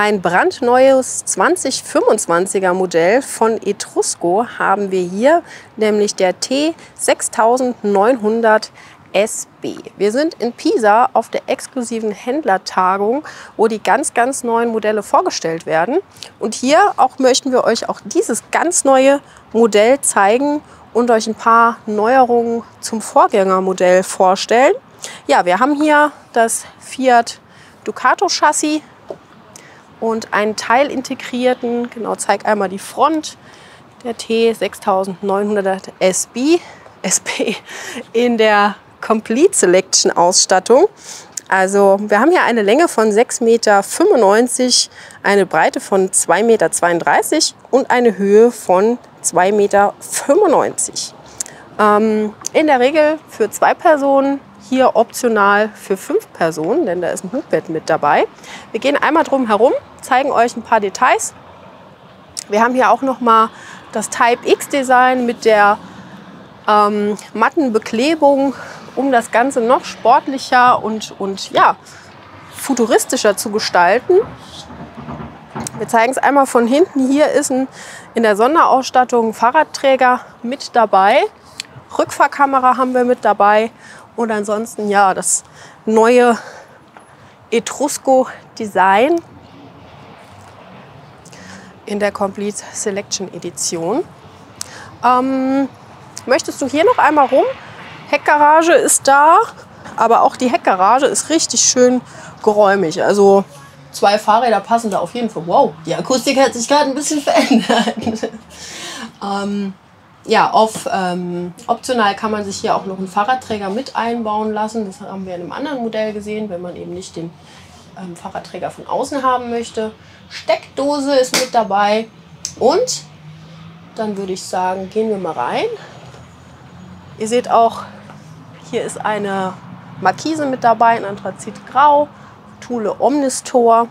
Ein brandneues 2025er Modell von Etrusco haben wir hier, nämlich der T6900 SB. Wir sind in Pisa auf der exklusiven Händlertagung, wo die ganz, ganz neuen Modelle vorgestellt werden. Und hier auch möchten wir euch auch dieses ganz neue Modell zeigen und euch ein paar Neuerungen zum Vorgängermodell vorstellen. Ja, wir haben hier das Fiat Ducato Chassis und einen teilintegrierten, genau, zeig einmal die Front, der T6900 SB, SB in der Complete Selection Ausstattung. Also wir haben hier eine Länge von 6,95 Meter, eine Breite von 2,32 Meter und eine Höhe von 2,95 Meter. Ähm, in der Regel für zwei Personen, hier optional für fünf Personen, denn da ist ein Hochbett mit dabei. Wir gehen einmal drum herum, zeigen euch ein paar Details. Wir haben hier auch noch mal das Type X Design mit der ähm, matten Beklebung, um das Ganze noch sportlicher und, und ja, futuristischer zu gestalten. Wir zeigen es einmal von hinten. Hier ist ein, in der Sonderausstattung ein Fahrradträger mit dabei. Rückfahrkamera haben wir mit dabei. Und ansonsten ja, das neue Etrusco Design in der Complete Selection Edition. Ähm, möchtest du hier noch einmal rum? Heckgarage ist da, aber auch die Heckgarage ist richtig schön geräumig. Also zwei Fahrräder passen da auf jeden Fall. Wow, die Akustik hat sich gerade ein bisschen verändert. ähm, ja, auf ähm, optional kann man sich hier auch noch einen Fahrradträger mit einbauen lassen. Das haben wir in einem anderen Modell gesehen, wenn man eben nicht den ähm, Fahrradträger von außen haben möchte. Steckdose ist mit dabei und dann würde ich sagen, gehen wir mal rein. Ihr seht auch, hier ist eine Markise mit dabei, ein Anthrazitgrau, Thule Omnistor.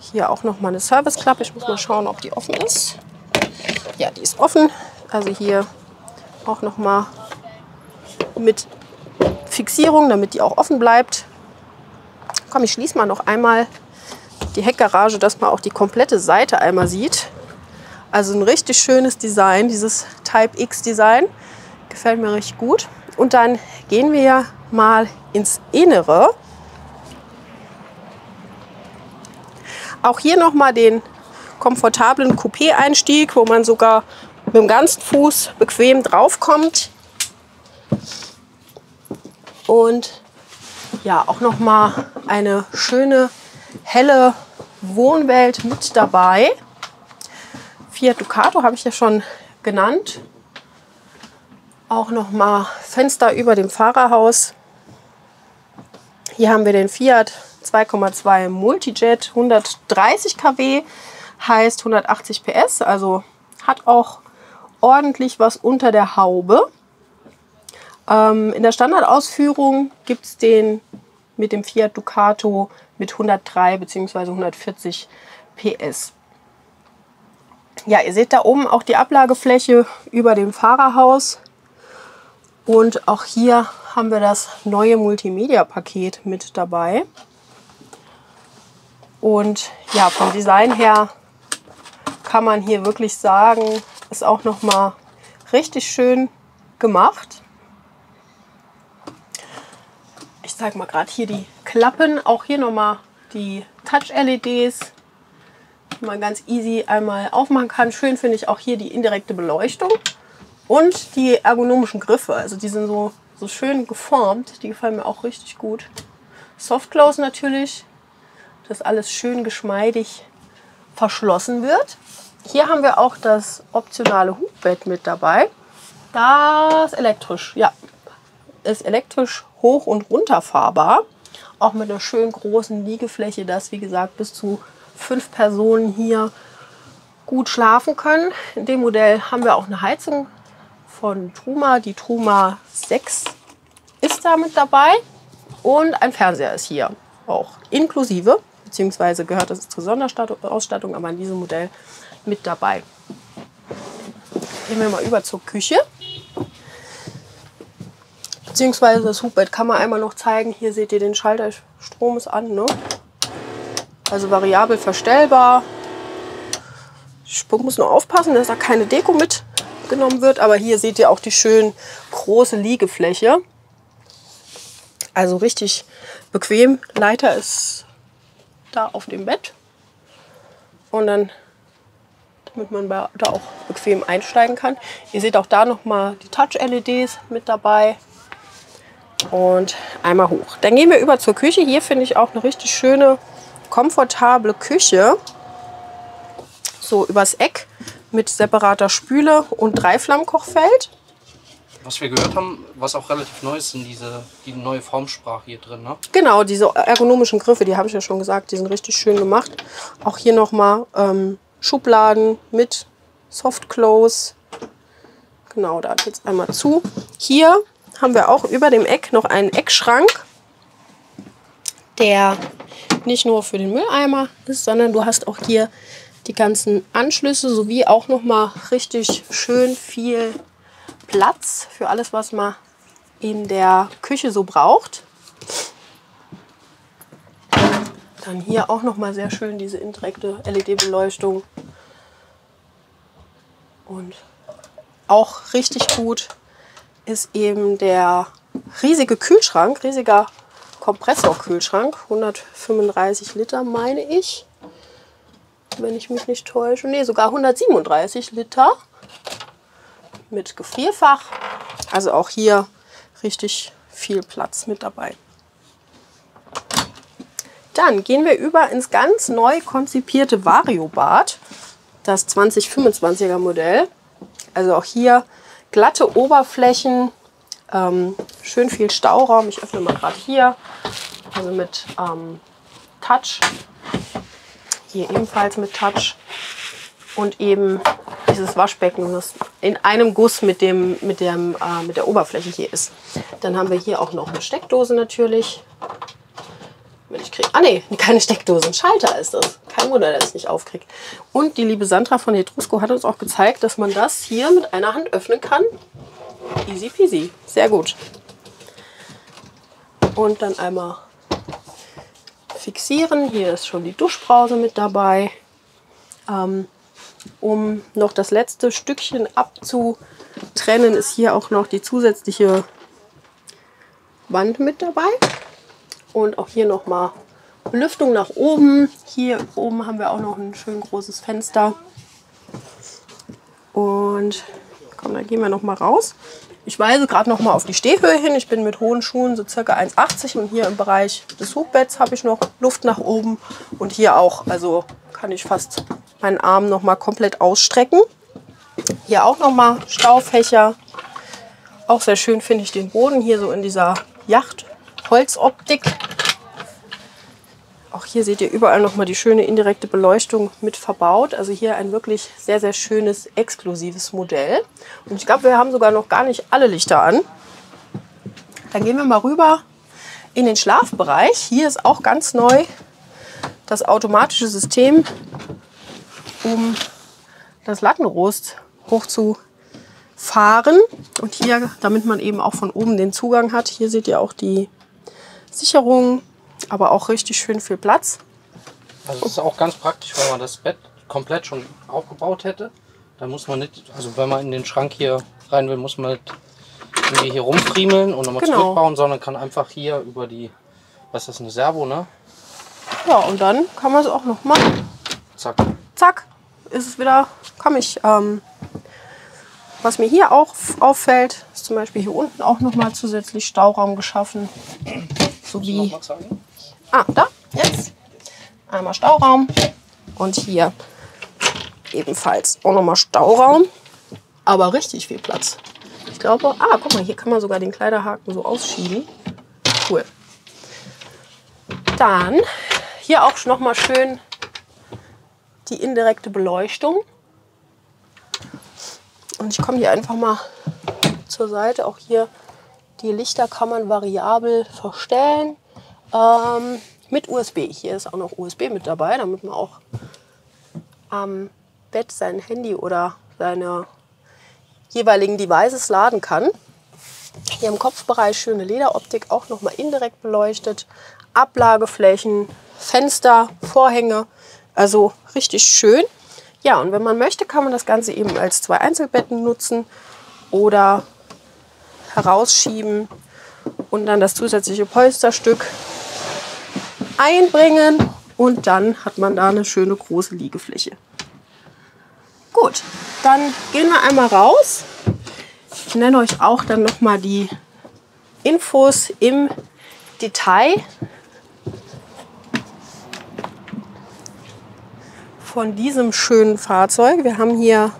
Hier auch noch mal eine Serviceklappe. Ich muss mal schauen, ob die offen ist. Ja, die ist offen. Also hier auch noch mal mit Fixierung, damit die auch offen bleibt. Komm, ich schließe mal noch einmal die Heckgarage, dass man auch die komplette Seite einmal sieht. Also ein richtig schönes Design, dieses Type X Design. Gefällt mir richtig gut. Und dann gehen wir mal ins Innere. Auch hier nochmal den komfortablen Coupé-Einstieg, wo man sogar mit dem ganzen Fuß bequem draufkommt. Und ja, auch nochmal eine schöne, helle Wohnwelt mit dabei. Fiat Ducato habe ich ja schon genannt. Auch noch mal Fenster über dem Fahrerhaus. Hier haben wir den Fiat 2,2 Multijet 130 kW, heißt 180 PS, also hat auch ordentlich was unter der Haube. Ähm, in der Standardausführung gibt es den mit dem Fiat Ducato mit 103 bzw. 140 PS. Ja, ihr seht da oben auch die Ablagefläche über dem Fahrerhaus. Und auch hier haben wir das neue Multimedia-Paket mit dabei. Und ja, vom Design her kann man hier wirklich sagen, ist auch noch mal richtig schön gemacht. Ich zeige mal gerade hier die Klappen. Auch hier noch mal die Touch-LEDs, die man ganz easy einmal aufmachen kann. Schön finde ich auch hier die indirekte Beleuchtung. Und die ergonomischen Griffe, also die sind so, so schön geformt, die gefallen mir auch richtig gut. Soft Close natürlich, dass alles schön geschmeidig verschlossen wird. Hier haben wir auch das optionale Hubbett mit dabei. Das elektrisch, ja, ist elektrisch hoch und runterfahrbar. Auch mit einer schön großen Liegefläche, dass wie gesagt bis zu fünf Personen hier gut schlafen können. In dem Modell haben wir auch eine Heizung von Truma. Die Truma 6 ist da mit dabei. Und ein Fernseher ist hier auch inklusive, beziehungsweise gehört das zur Sonderausstattung, aber in diesem Modell mit dabei. Gehen wir mal über zur Küche. Beziehungsweise das Hubbett kann man einmal noch zeigen. Hier seht ihr den Schalter, Strom ist an. Ne? Also variabel verstellbar. Ich muss nur aufpassen, dass da keine Deko mitgenommen wird. Aber hier seht ihr auch die schön große Liegefläche. Also richtig bequem. Leiter ist da auf dem Bett. Und dann, damit man da auch bequem einsteigen kann. Ihr seht auch da nochmal die Touch-LEDs mit dabei. Und einmal hoch. Dann gehen wir über zur Küche. Hier finde ich auch eine richtig schöne, komfortable Küche. So übers Eck mit separater Spüle und Dreiflammkochfeld. Was wir gehört haben, was auch relativ neu ist, sind diese die neue Formsprache hier drin. Ne? Genau, diese ergonomischen Griffe, die habe ich ja schon gesagt, die sind richtig schön gemacht. Auch hier nochmal ähm, Schubladen mit Soft Close. Genau, da es einmal zu. Hier haben wir auch über dem Eck noch einen Eckschrank, der nicht nur für den Mülleimer ist, sondern du hast auch hier die ganzen Anschlüsse sowie auch noch mal richtig schön viel Platz für alles, was man in der Küche so braucht. Dann hier auch noch mal sehr schön diese indirekte LED-Beleuchtung. Und auch richtig gut ist eben der riesige Kühlschrank, riesiger Kompressorkühlschrank, 135 Liter meine ich, wenn ich mich nicht täusche. Ne, sogar 137 Liter mit Gefrierfach. Also auch hier richtig viel Platz mit dabei. Dann gehen wir über ins ganz neu konzipierte Vario-Bad, das 2025er Modell. Also auch hier glatte Oberflächen, ähm, schön viel Stauraum. Ich öffne mal gerade hier, also mit ähm, Touch. Hier ebenfalls mit Touch. Und eben dieses Waschbecken, das in einem Guss mit, dem, mit, dem, äh, mit der Oberfläche hier ist. Dann haben wir hier auch noch eine Steckdose natürlich. Wenn ich kriege. Ah ne, keine Steckdose, ein Schalter ist das. Kein Wunder, dass ich nicht aufkriege. Und die liebe Sandra von Hetrusco hat uns auch gezeigt, dass man das hier mit einer Hand öffnen kann. Easy peasy. Sehr gut. Und dann einmal fixieren. Hier ist schon die Duschbrause mit dabei. Ähm, um noch das letzte Stückchen abzutrennen, ist hier auch noch die zusätzliche Wand mit dabei. Und auch hier nochmal Belüftung nach oben. Hier oben haben wir auch noch ein schön großes Fenster. Und komm, dann gehen wir noch mal raus. Ich weise gerade noch mal auf die Stehhöhe hin. Ich bin mit hohen Schuhen so circa 1,80 und hier im Bereich des Hochbetts habe ich noch Luft nach oben und hier auch. Also kann ich fast meinen Arm noch mal komplett ausstrecken. Hier auch noch mal Staufächer. Auch sehr schön finde ich den Boden hier so in dieser Yacht-Holzoptik. Auch hier seht ihr überall nochmal die schöne indirekte Beleuchtung mit verbaut. Also hier ein wirklich sehr, sehr schönes, exklusives Modell. Und ich glaube, wir haben sogar noch gar nicht alle Lichter an. Dann gehen wir mal rüber in den Schlafbereich. Hier ist auch ganz neu das automatische System, um das Lattenrost hochzufahren. Und hier, damit man eben auch von oben den Zugang hat, hier seht ihr auch die Sicherung aber auch richtig schön viel Platz. Also es ist auch ganz praktisch, wenn man das Bett komplett schon aufgebaut hätte. Dann muss man nicht, also wenn man in den Schrank hier rein will, muss man nicht irgendwie hier rumfriemeln und nochmal genau. zurückbauen, sondern kann einfach hier über die, was ist das, eine Servo, ne? Ja, und dann kann man es auch noch machen. Zack. Zack, ist es wieder, kann ich. Ähm, was mir hier auch auffällt, ist zum Beispiel hier unten auch nochmal zusätzlich Stauraum geschaffen. Sowie Ah, da, jetzt. Einmal Stauraum. Und hier ebenfalls auch nochmal Stauraum. Aber richtig viel Platz. Ich glaube, ah, guck mal, hier kann man sogar den Kleiderhaken so ausschieben. Cool. Dann hier auch nochmal schön die indirekte Beleuchtung. Und ich komme hier einfach mal zur Seite. Auch hier die Lichter kann man variabel verstellen. Ähm, mit USB. Hier ist auch noch USB mit dabei, damit man auch am Bett sein Handy oder seine jeweiligen Devices laden kann. Hier im Kopfbereich schöne Lederoptik, auch nochmal indirekt beleuchtet. Ablageflächen Fenster, Vorhänge. Also richtig schön. Ja, und wenn man möchte, kann man das Ganze eben als zwei Einzelbetten nutzen oder herausschieben und dann das zusätzliche Polsterstück einbringen und dann hat man da eine schöne große Liegefläche. Gut, dann gehen wir einmal raus. Ich nenne euch auch dann noch mal die Infos im Detail von diesem schönen Fahrzeug. Wir haben hier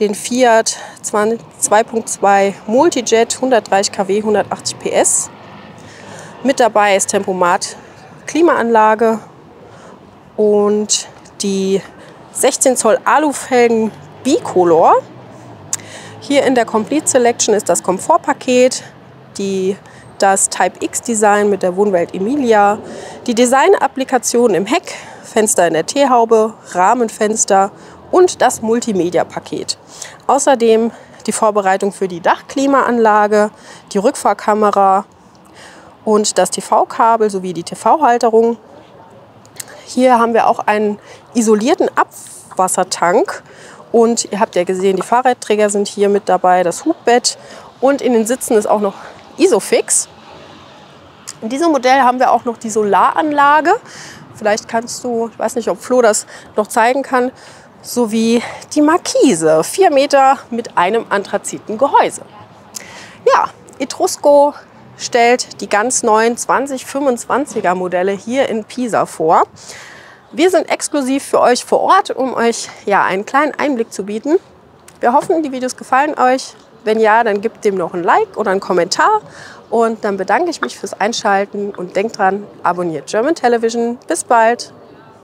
den Fiat 2.2 Multijet 130 kW 180 PS. Mit dabei ist Tempomat Klimaanlage und die 16 Zoll Alufelgen Bicolor. Hier in der Complete Selection ist das Komfortpaket, die, das Type X Design mit der Wohnwelt Emilia, die Design-Applikation im Heck, Fenster in der T-Haube, Rahmenfenster und das Multimedia-Paket. Außerdem die Vorbereitung für die Dachklimaanlage, die Rückfahrkamera und das TV-Kabel sowie die TV-Halterung. Hier haben wir auch einen isolierten Abwassertank und ihr habt ja gesehen, die Fahrradträger sind hier mit dabei, das Hubbett und in den Sitzen ist auch noch Isofix. In diesem Modell haben wir auch noch die Solaranlage. Vielleicht kannst du, ich weiß nicht, ob Flo das noch zeigen kann, sowie die Markise, 4 Meter mit einem anthraziten Gehäuse. Ja, Etrusco stellt die ganz neuen 2025er Modelle hier in Pisa vor. Wir sind exklusiv für euch vor Ort, um euch ja, einen kleinen Einblick zu bieten. Wir hoffen, die Videos gefallen euch. Wenn ja, dann gebt dem noch ein Like oder einen Kommentar. Und dann bedanke ich mich fürs Einschalten und denkt dran, abonniert German Television. Bis bald!